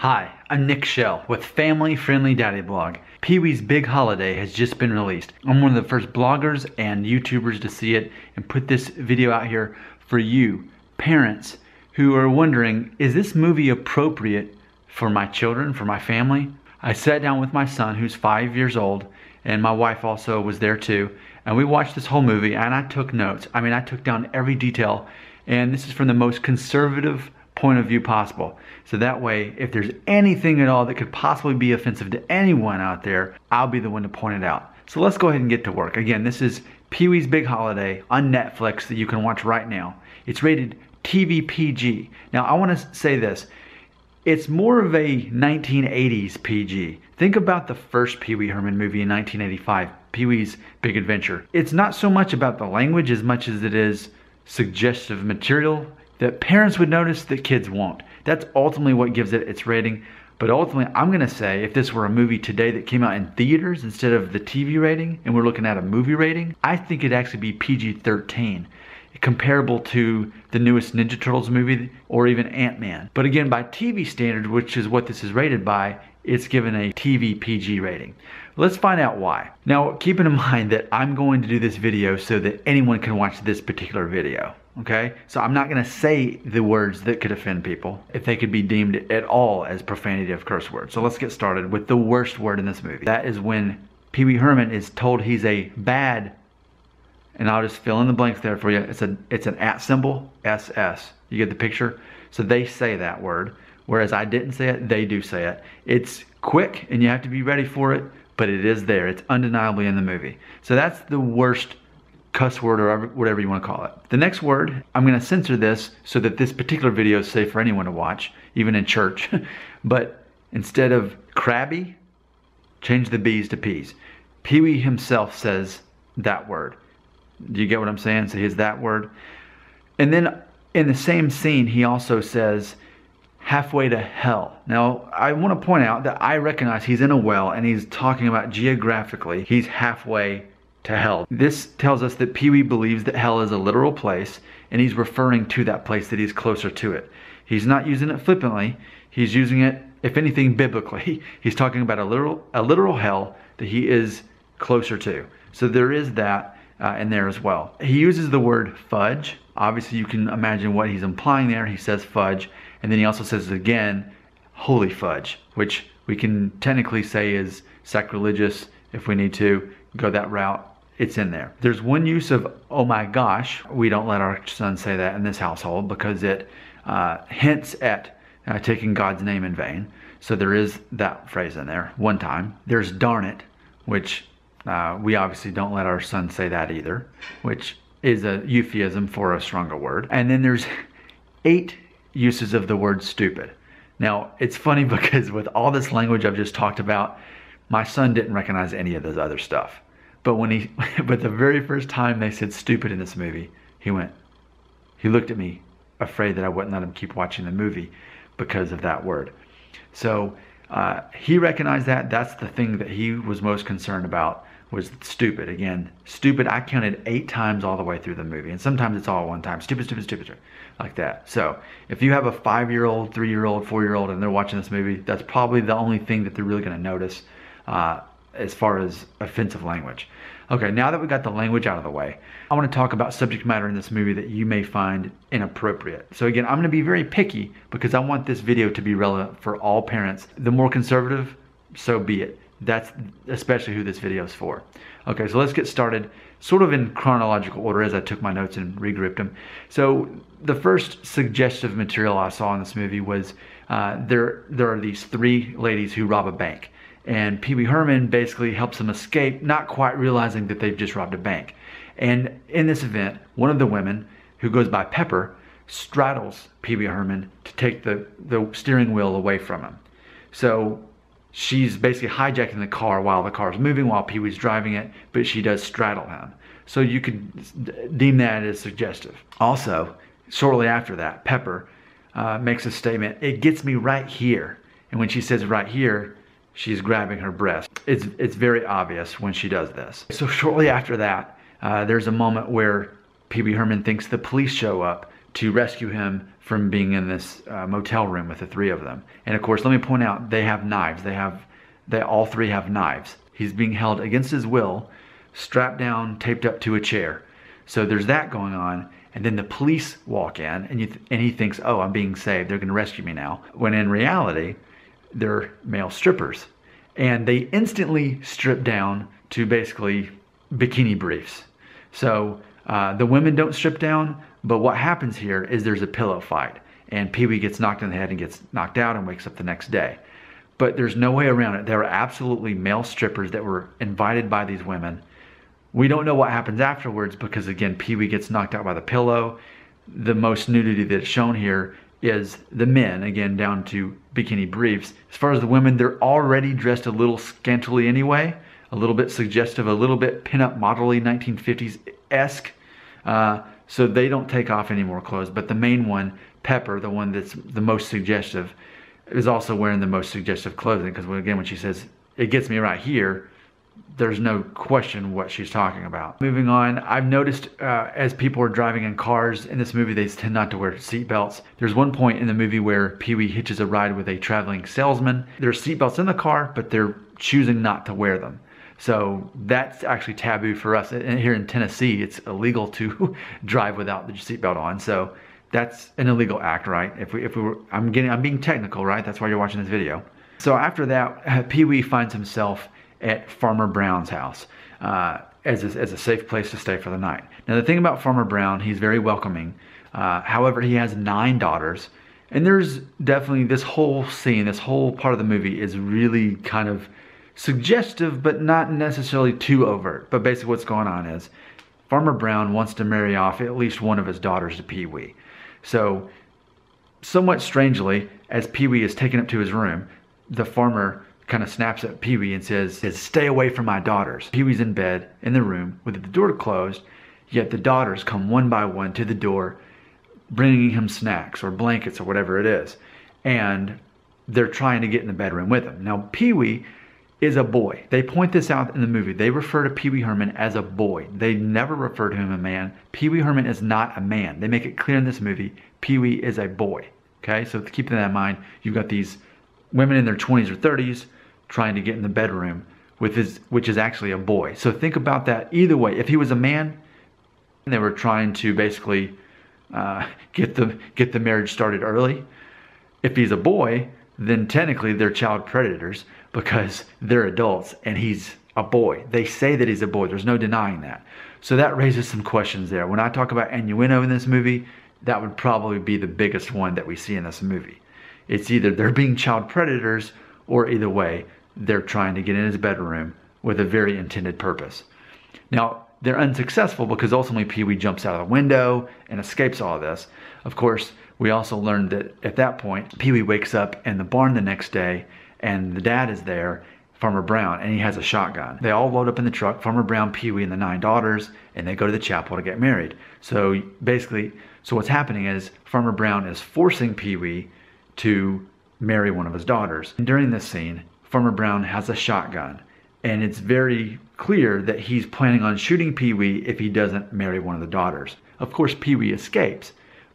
Hi, I'm Nick Shell with Family Friendly Daddy Blog. Pee Wee's Big Holiday has just been released. I'm one of the first bloggers and YouTubers to see it and put this video out here for you, parents, who are wondering, is this movie appropriate for my children, for my family? I sat down with my son, who's five years old, and my wife also was there too, and we watched this whole movie and I took notes. I mean, I took down every detail, and this is from the most conservative point of view possible. So that way, if there's anything at all that could possibly be offensive to anyone out there, I'll be the one to point it out. So let's go ahead and get to work. Again, this is Pee Wee's Big Holiday on Netflix that you can watch right now. It's rated TV PG. Now, I want to say this. It's more of a 1980s PG. Think about the first Pee Wee Herman movie in 1985, Pee Wee's Big Adventure. It's not so much about the language as much as it is suggestive material that parents would notice that kids won't. That's ultimately what gives it its rating. But ultimately, I'm going to say if this were a movie today that came out in theaters instead of the TV rating, and we're looking at a movie rating, I think it'd actually be PG 13, comparable to the newest Ninja Turtles movie or even Ant Man. But again, by TV standard, which is what this is rated by, it's given a TV PG rating. Let's find out why. Now, keeping in mind that I'm going to do this video so that anyone can watch this particular video okay? So I'm not going to say the words that could offend people if they could be deemed at all as profanity of curse words. So let's get started with the worst word in this movie. That is when Pee Wee Herman is told he's a bad, and I'll just fill in the blanks there for you. It's a it's an at symbol, SS. You get the picture? So they say that word, whereas I didn't say it, they do say it. It's quick and you have to be ready for it, but it is there. It's undeniably in the movie. So that's the worst cuss word or whatever you want to call it. The next word, I'm going to censor this so that this particular video is safe for anyone to watch, even in church. but instead of crabby, change the B's to P's. Pee Wee himself says that word. Do you get what I'm saying? So he's that word. And then in the same scene, he also says, halfway to hell. Now, I want to point out that I recognize he's in a well and he's talking about geographically, he's halfway to hell. This tells us that Pee Wee believes that hell is a literal place and he's referring to that place that he's closer to it. He's not using it flippantly, he's using it, if anything, biblically. He's talking about a literal, a literal hell that he is closer to. So there is that uh, in there as well. He uses the word fudge. Obviously, you can imagine what he's implying there. He says fudge, and then he also says again, holy fudge, which we can technically say is sacrilegious if we need to go that route it's in there. There's one use of oh my gosh. We don't let our son say that in this household because it uh, hints at uh, taking God's name in vain. So there is that phrase in there one time. There's darn it, which uh, we obviously don't let our son say that either, which is a euphemism for a stronger word. And then there's eight uses of the word stupid. Now, it's funny because with all this language I've just talked about, my son didn't recognize any of this other stuff. But when he, but the very first time they said stupid in this movie, he went, he looked at me, afraid that I wouldn't let him keep watching the movie because of that word. So uh, he recognized that. That's the thing that he was most concerned about was stupid. Again, stupid. I counted eight times all the way through the movie, and sometimes it's all one time. Stupid, stupid, stupid, stupid like that. So if you have a five-year-old, three-year-old, four-year-old, and they're watching this movie, that's probably the only thing that they're really going to notice. Uh, as far as offensive language. Okay, now that we got the language out of the way, I want to talk about subject matter in this movie that you may find inappropriate. So again, I'm going to be very picky because I want this video to be relevant for all parents. The more conservative, so be it. That's especially who this video is for. Okay, so let's get started sort of in chronological order as I took my notes and regrouped them. So the first suggestive material I saw in this movie was uh, there, there are these three ladies who rob a bank and Pee Wee Herman basically helps them escape, not quite realizing that they've just robbed a bank. And in this event, one of the women, who goes by Pepper, straddles Pee Wee Herman to take the, the steering wheel away from him. So she's basically hijacking the car while the car is moving, while Pee Wee's driving it, but she does straddle him. So you could deem that as suggestive. Also, shortly after that, Pepper uh, makes a statement, it gets me right here. And when she says right here, she's grabbing her breast. It's, it's very obvious when she does this. So shortly after that, uh, there's a moment where Pee Wee Herman thinks the police show up to rescue him from being in this uh, motel room with the three of them. And of course, let me point out they have knives. They have they all three have knives. He's being held against his will, strapped down, taped up to a chair. So there's that going on. And then the police walk in, and, th- and he thinks, oh, I'm being saved. They're going to rescue me now. When in reality, they're male strippers. And they instantly strip down to basically bikini briefs. So uh, the women don't strip down, but what happens here is there's a pillow fight. And Pee Wee gets knocked in the head and gets knocked out and wakes up the next day. But there's no way around it. There are absolutely male strippers that were invited by these women we don't know what happens afterwards because, again, Pee Wee gets knocked out by the pillow. The most nudity that's shown here is the men, again, down to bikini briefs. As far as the women, they're already dressed a little scantily anyway, a little bit suggestive, a little bit pinup modelly 1950s esque. Uh, so they don't take off any more clothes. But the main one, Pepper, the one that's the most suggestive, is also wearing the most suggestive clothing because, again, when she says, it gets me right here, there's no question what she's talking about. Moving on, I've noticed uh, as people are driving in cars in this movie, they tend not to wear seatbelts. There's one point in the movie where Pee Wee hitches a ride with a traveling salesman. There's seatbelts in the car, but they're choosing not to wear them. So that's actually taboo for us. And here in Tennessee, it's illegal to drive without the seatbelt on. So that's an illegal act, right? If we, if we were, I'm getting, I'm being technical, right? That's why you're watching this video. So after that, Pee Wee finds himself at Farmer Brown's house uh, as, a, as a safe place to stay for the night. Now, the thing about Farmer Brown, he's very welcoming. Uh, however, he has nine daughters. And there's definitely this whole scene, this whole part of the movie is really kind of suggestive, but not necessarily too overt. But basically, what's going on is Farmer Brown wants to marry off at least one of his daughters to Pee Wee. So, somewhat strangely, as Pee Wee is taken up to his room, the farmer kind of snaps at Pee Wee and says, says, Stay away from my daughters. Pee Wee's in bed in the room with the door closed, yet the daughters come one by one to the door, bringing him snacks or blankets or whatever it is. And they're trying to get in the bedroom with him. Now, Pee Wee is a boy. They point this out in the movie. They refer to Pee Wee Herman as a boy. They never refer to him a man. Pee Wee Herman is not a man. They make it clear in this movie Pee Wee is a boy. Okay, so keep that in mind. You've got these women in their 20s or 30s trying to get in the bedroom with his, which is actually a boy. So think about that either way. If he was a man, and they were trying to basically uh, get the get the marriage started early. If he's a boy, then technically they're child predators because they're adults and he's a boy. They say that he's a boy. There's no denying that. So that raises some questions there. When I talk about innuendo in this movie, that would probably be the biggest one that we see in this movie. It's either they're being child predators or either way, they're trying to get in his bedroom with a very intended purpose. Now, they're unsuccessful because ultimately Pee Wee jumps out of the window and escapes all of this. Of course, we also learned that at that point, Pee Wee wakes up in the barn the next day and the dad is there, Farmer Brown, and he has a shotgun. They all load up in the truck, Farmer Brown, Pee Wee, and the nine daughters, and they go to the chapel to get married. So basically, so what's happening is Farmer Brown is forcing Pee Wee to marry one of his daughters. And during this scene, Farmer Brown has a shotgun, and it's very clear that he's planning on shooting Pee Wee if he doesn't marry one of the daughters. Of course, Pee Wee escapes,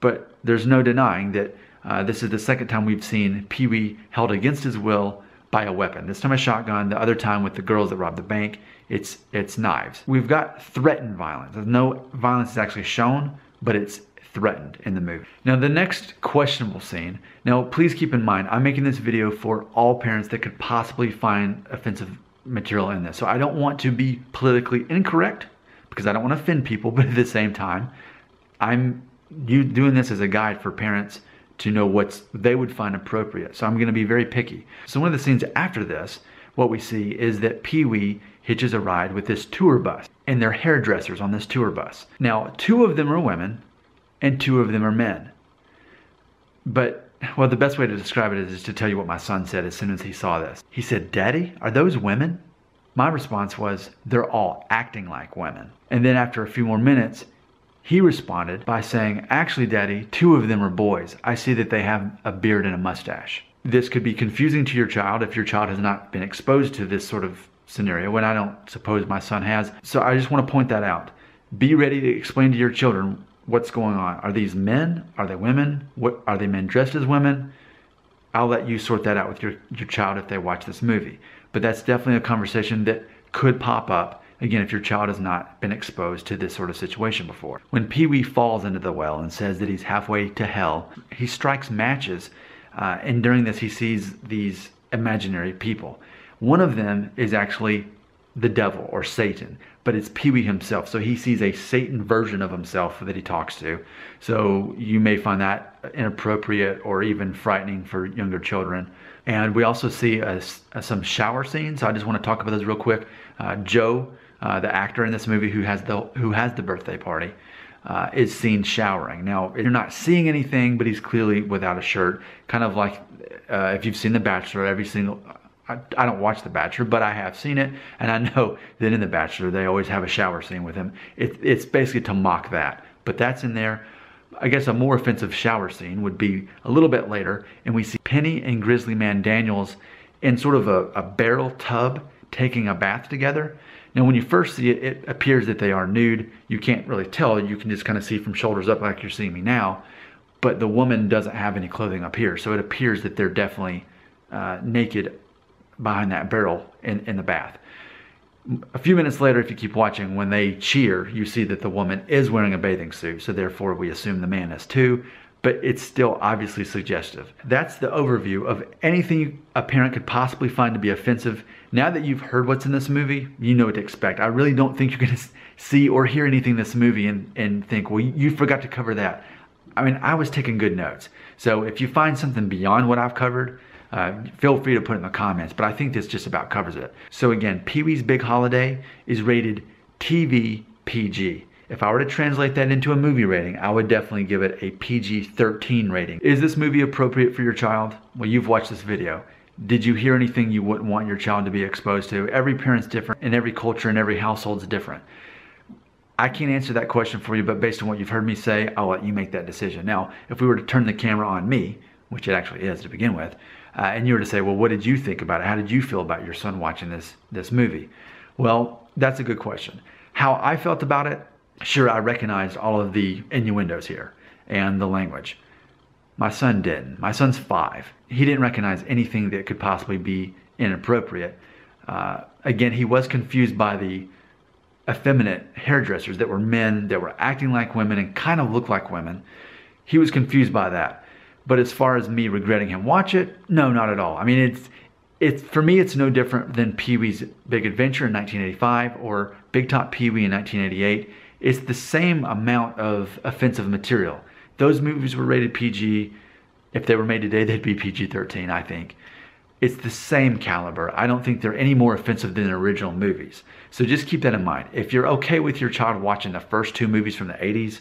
but there's no denying that uh, this is the second time we've seen Pee Wee held against his will by a weapon. This time a shotgun, the other time with the girls that robbed the bank, it's it's knives. We've got threatened violence. No violence is actually shown, but it's threatened in the movie. Now the next questionable scene, now please keep in mind, I'm making this video for all parents that could possibly find offensive material in this. So I don't want to be politically incorrect because I don't want to offend people, but at the same time, I'm you doing this as a guide for parents to know what they would find appropriate. So I'm going to be very picky. So one of the scenes after this, what we see is that Pee Wee hitches a ride with this tour bus and they're hairdressers on this tour bus. Now, two of them are women and two of them are men. But, well, the best way to describe it is to tell you what my son said as soon as he saw this. He said, Daddy, are those women? My response was, They're all acting like women. And then after a few more minutes, he responded by saying, Actually, Daddy, two of them are boys. I see that they have a beard and a mustache. This could be confusing to your child if your child has not been exposed to this sort of scenario, when I don't suppose my son has. So I just want to point that out. Be ready to explain to your children what's going on. Are these men? Are they women? What are they men dressed as women? I'll let you sort that out with your, your child if they watch this movie. But that's definitely a conversation that could pop up again if your child has not been exposed to this sort of situation before. When Pee Wee falls into the well and says that he's halfway to hell, he strikes matches, uh, and during this, he sees these imaginary people. One of them is actually the devil or Satan, but it's Pee Wee himself. So he sees a Satan version of himself that he talks to. So you may find that inappropriate or even frightening for younger children. And we also see a, a, some shower scenes. So I just want to talk about those real quick. Uh, Joe, uh, the actor in this movie who has the who has the birthday party, uh, is seen showering. Now you're not seeing anything, but he's clearly without a shirt, kind of like uh, if you've seen The Bachelor. Every single I, I, don't watch The Bachelor, but I have seen it, and I know that in The Bachelor they always have a shower scene with him. It, it's basically to mock that, but that's in there. I guess a more offensive shower scene would be a little bit later, and we see Penny and Grizzly Man Daniels in sort of a, a barrel tub taking a bath together. Now, when you first see it, it appears that they are nude. You can't really tell. You can just kind of see from shoulders up like you're seeing me now. But the woman doesn't have any clothing up here. So it appears that they're definitely uh, naked behind that barrel in, in the bath. A few minutes later, if you keep watching, when they cheer, you see that the woman is wearing a bathing suit. So therefore, we assume the man is too, but it's still obviously suggestive. That's the overview of anything a parent could possibly find to be offensive. Now that you've heard what's in this movie, you know what to expect. I really don't think you're going to see or hear anything in this movie and, and think, well, you forgot to cover that. I mean, I was taking good notes. So if you find something beyond what I've covered, uh, feel free to put in the comments, but I think this just about covers it. So again, Pee Wee's Big Holiday is rated TV PG. If I were to translate that into a movie rating, I would definitely give it a PG-13 rating. Is this movie appropriate for your child? Well, you've watched this video. Did you hear anything you wouldn't want your child to be exposed to? Every parent's different, and every culture and every household's different. I can't answer that question for you, but based on what you've heard me say, I'll let you make that decision. Now, if we were to turn the camera on me, which it actually is to begin with, uh, and you were to say, well, what did you think about it? How did you feel about your son watching this this movie? Well, that's a good question. How I felt about it, sure, I recognized all of the innuendos here and the language. My son didn't. My son's five. He didn't recognize anything that could possibly be inappropriate. Uh, again, he was confused by the effeminate hairdressers that were men that were acting like women and kind of looked like women. He was confused by that. But as far as me regretting him watch it, no, not at all. I mean, it's it's for me, it's no different than Pee Wee's Big Adventure in 1985 or Big Top Pee Wee in 1988. It's the same amount of offensive material. Those movies were rated PG. If they were made today, they'd be PG-13, I think. It's the same caliber. I don't think they're any more offensive than the original movies. So just keep that in mind. If you're okay with your child watching the first two movies from the 80s,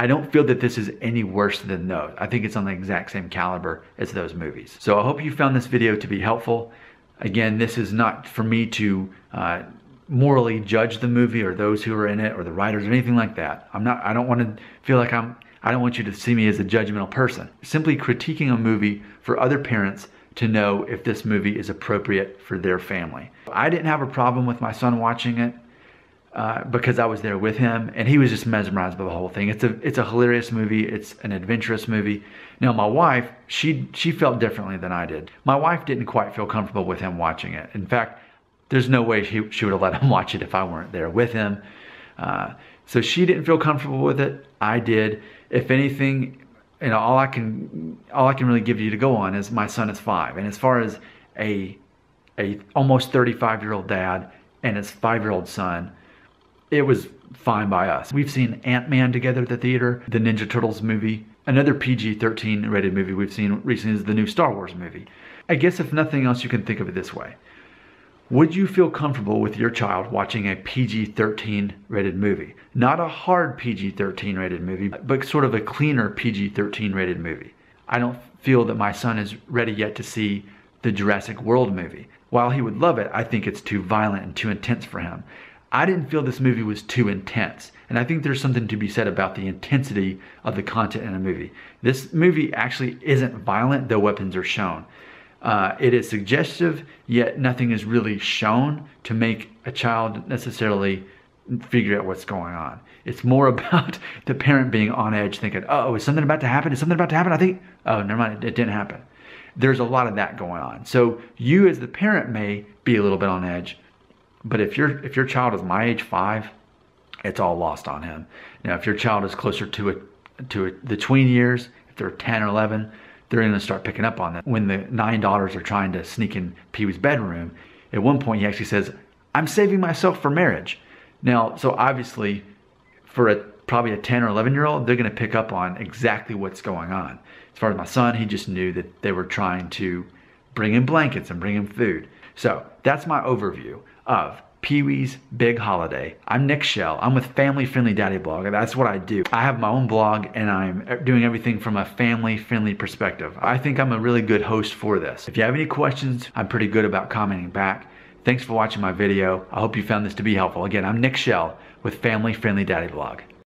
I don't feel that this is any worse than those. I think it's on the exact same caliber as those movies. So I hope you found this video to be helpful. Again, this is not for me to uh, morally judge the movie or those who are in it or the writers or anything like that. I'm not, I don't want to feel like I'm, I don't want you to see me as a judgmental person. Simply critiquing a movie for other parents to know if this movie is appropriate for their family. I didn't have a problem with my son watching it. Uh, because I was there with him, and he was just mesmerized by the whole thing. It's a it's a hilarious movie. It's an adventurous movie. Now my wife, she she felt differently than I did. My wife didn't quite feel comfortable with him watching it. In fact, there's no way she she would have let him watch it if I weren't there with him. Uh, so she didn't feel comfortable with it. I did. If anything, you know, all I can all I can really give you to go on is my son is five, and as far as a a almost 35 year old dad and his five year old son it was fine by us. We've seen Ant-Man together at the theater, the Ninja Turtles movie. Another PG-13 rated movie we've seen recently is the new Star Wars movie. I guess if nothing else, you can think of it this way. Would you feel comfortable with your child watching a PG-13 rated movie? Not a hard PG-13 rated movie, but sort of a cleaner PG-13 rated movie. I don't feel that my son is ready yet to see the Jurassic World movie. While he would love it, I think it's too violent and too intense for him. I didn't feel this movie was too intense. And I think there's something to be said about the intensity of the content in a movie. This movie actually isn't violent, though weapons are shown. Uh, it is suggestive, yet nothing is really shown to make a child necessarily figure out what's going on. It's more about the parent being on edge, thinking, "Oh, is something about to happen? Is something about to happen?" I think, "Oh, never mind, it didn't happen." There's a lot of that going on. So you, as the parent, may be a little bit on edge, but if your if your child is my age, five, it's all lost on him. Now, if your child is closer to a to a, the tween years, if they're 10 or 11, they're going to start picking up on that. When the nine daughters are trying to sneak in Pee Wee's bedroom, at one point he actually says, "I'm saving myself for marriage." Now, so obviously, for a probably a 10 or 11 year old, they're going to pick up on exactly what's going on. As far as my son, he just knew that they were trying to bring him blankets and bring him food. So that's my overview of Pee Wee's Big Holiday. I'm Nick Shell. I'm with Family Friendly Daddy Blog. That's what I do. I have my own blog and I'm doing everything from a family friendly perspective. I think I'm a really good host for this. If you have any questions, I'm pretty good about commenting back. Thanks for watching my video. I hope you found this to be helpful. Again, I'm Nick Shell with Family Friendly Daddy Blog.